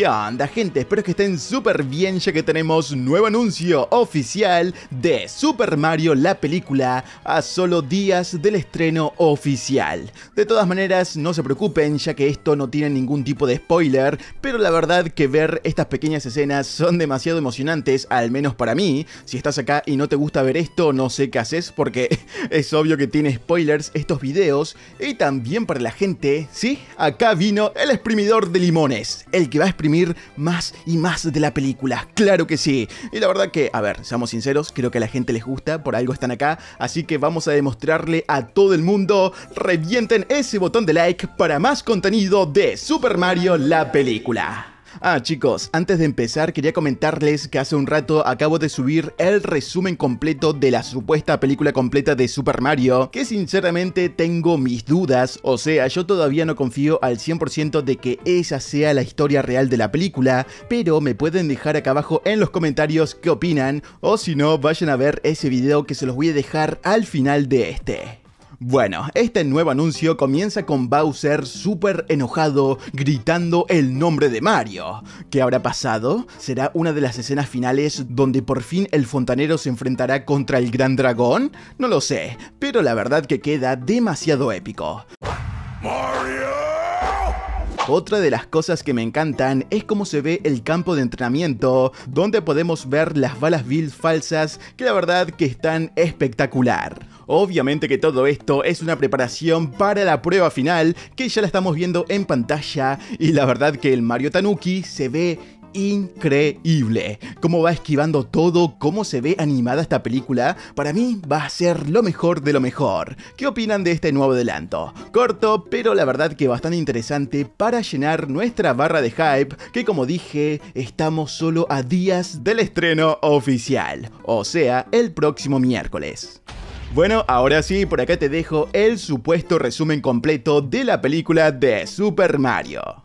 ¿Qué onda gente? Espero que estén súper bien ya que tenemos nuevo anuncio oficial de Super Mario la película a solo días del estreno oficial. De todas maneras no se preocupen ya que esto no tiene ningún tipo de spoiler, pero la verdad que ver estas pequeñas escenas son demasiado emocionantes, al menos para mí. Si estás acá y no te gusta ver esto no sé qué haces porque es obvio que tiene spoilers estos videos y también para la gente, sí, acá vino el exprimidor de limones, el que va a exprimir más y más de la película, claro que sí. Y la verdad que, a ver, seamos sinceros, creo que a la gente les gusta, por algo están acá, así que vamos a demostrarle a todo el mundo, revienten ese botón de like para más contenido de Super Mario la película. Ah chicos, antes de empezar quería comentarles que hace un rato acabo de subir el resumen completo de la supuesta película completa de Super Mario, que sinceramente tengo mis dudas, o sea, yo todavía no confío al 100% de que esa sea la historia real de la película, pero me pueden dejar acá abajo en los comentarios qué opinan, o si no, vayan a ver ese video que se los voy a dejar al final de este. Bueno, este nuevo anuncio comienza con Bowser súper enojado, gritando el nombre de Mario. ¿Qué habrá pasado? ¿Será una de las escenas finales donde por fin el fontanero se enfrentará contra el gran dragón? No lo sé, pero la verdad que queda demasiado épico. ¡Mario! Otra de las cosas que me encantan es cómo se ve el campo de entrenamiento, donde podemos ver las balas Bill falsas, que la verdad que están espectacular. Obviamente que todo esto es una preparación para la prueba final, que ya la estamos viendo en pantalla, y la verdad que el Mario Tanuki se ve increíble. Cómo va esquivando todo, cómo se ve animada esta película, para mí va a ser lo mejor de lo mejor. ¿Qué opinan de este nuevo adelanto? Corto, pero la verdad que bastante interesante para llenar nuestra barra de hype, que como dije, estamos solo a días del estreno oficial, o sea, el próximo miércoles. Bueno, ahora sí, por acá te dejo el supuesto resumen completo de la película de Super Mario.